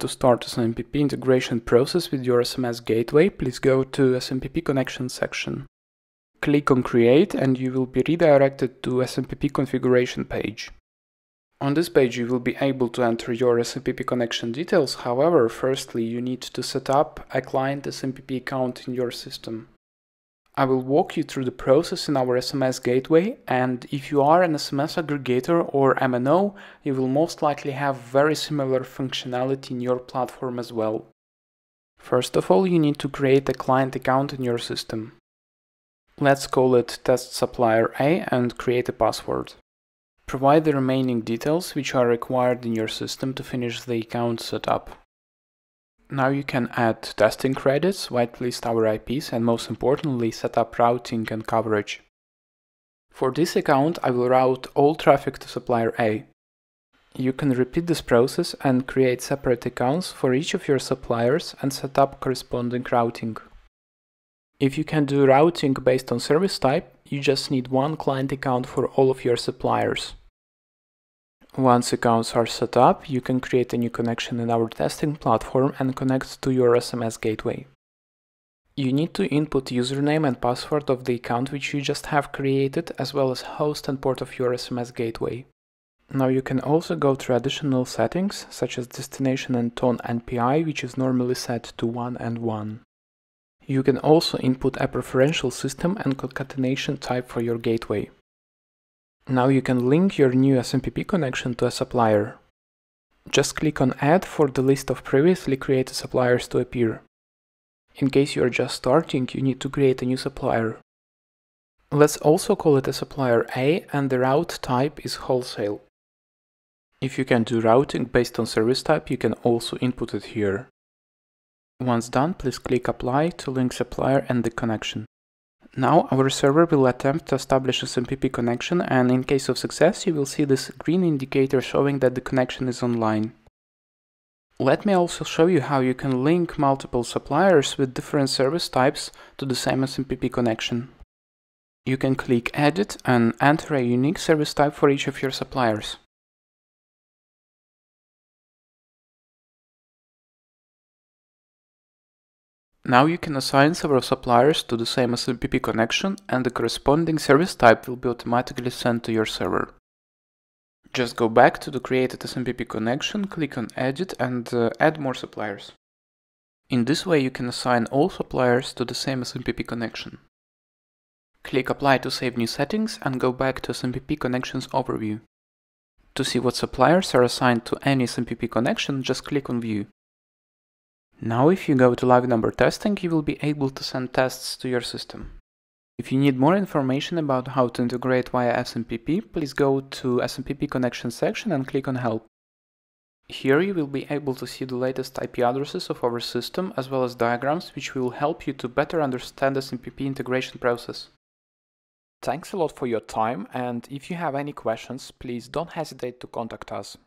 To start SMPP integration process with your SMS gateway, please go to SMPP connection section. Click on create and you will be redirected to SMPP configuration page. On this page you will be able to enter your SMPP connection details, however, firstly you need to set up a client SMPP account in your system. I will walk you through the process in our SMS gateway and if you are an SMS aggregator or MNO, you will most likely have very similar functionality in your platform as well. First of all, you need to create a client account in your system. Let's call it test supplier A and create a password. Provide the remaining details which are required in your system to finish the account setup. Now you can add testing credits, whitelist our IPs and most importantly set up routing and coverage. For this account I will route all traffic to supplier A. You can repeat this process and create separate accounts for each of your suppliers and set up corresponding routing. If you can do routing based on service type, you just need one client account for all of your suppliers. Once accounts are set up, you can create a new connection in our testing platform and connect to your SMS gateway. You need to input username and password of the account which you just have created, as well as host and port of your SMS gateway. Now you can also go to additional settings, such as destination and TON NPI, which is normally set to 1 and 1. You can also input a preferential system and concatenation type for your gateway. Now you can link your new SMPP connection to a supplier. Just click on Add for the list of previously created suppliers to appear. In case you are just starting, you need to create a new supplier. Let's also call it a supplier A and the route type is wholesale. If you can do routing based on service type, you can also input it here. Once done, please click Apply to link supplier and the connection. Now our server will attempt to establish a SMPP connection and in case of success you will see this green indicator showing that the connection is online. Let me also show you how you can link multiple suppliers with different service types to the same SMPP connection. You can click Edit and enter a unique service type for each of your suppliers. Now you can assign several suppliers to the same SMPP connection and the corresponding service type will be automatically sent to your server. Just go back to the created SMPP connection, click on Edit and uh, add more suppliers. In this way you can assign all suppliers to the same SMPP connection. Click Apply to save new settings and go back to SMPP Connections Overview. To see what suppliers are assigned to any SMPP connection, just click on View. Now if you go to live number testing, you will be able to send tests to your system. If you need more information about how to integrate via SMPP, please go to SMPP connection section and click on help. Here you will be able to see the latest IP addresses of our system as well as diagrams which will help you to better understand the SMPP integration process. Thanks a lot for your time and if you have any questions, please don't hesitate to contact us.